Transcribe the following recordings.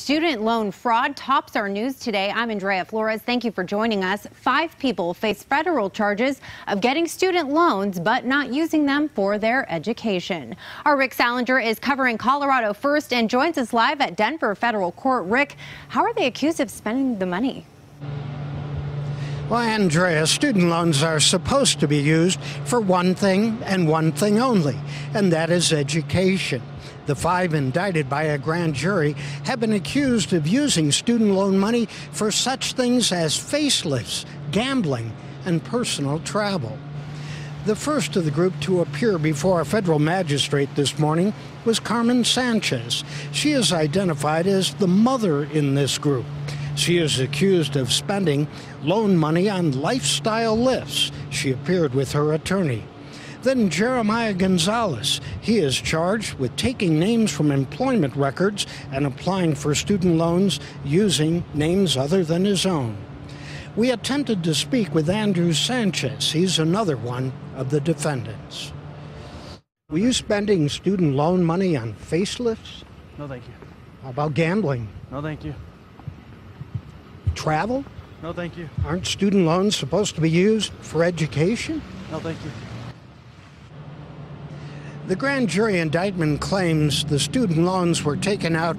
Student loan fraud tops our news today. I'm Andrea Flores. Thank you for joining us. Five people face federal charges of getting student loans but not using them for their education. Our Rick Sallinger is covering Colorado first and joins us live at Denver Federal Court. Rick, how are they accused of spending the money? Well, Andrea, student loans are supposed to be used for one thing and one thing only, and that is education. The five indicted by a grand jury have been accused of using student loan money for such things as facelifts, gambling, and personal travel. The first of the group to appear before a federal magistrate this morning was Carmen Sanchez. She is identified as the mother in this group. She is accused of spending loan money on lifestyle lifts. She appeared with her attorney. Then Jeremiah Gonzalez. He is charged with taking names from employment records and applying for student loans using names other than his own. We attempted to speak with Andrew Sanchez. He's another one of the defendants. Were you spending student loan money on facelifts? No, thank you. How about gambling? No, thank you. Travel? No, thank you. Aren't student loans supposed to be used for education? No, thank you. The grand jury indictment claims the student loans were taken out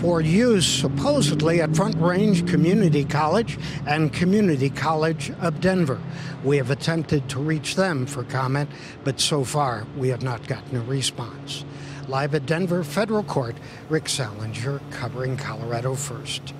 for use supposedly at Front Range Community College and Community College of Denver. We have attempted to reach them for comment, but so far we have not gotten a response. Live at Denver Federal Court, Rick Sallinger covering Colorado First.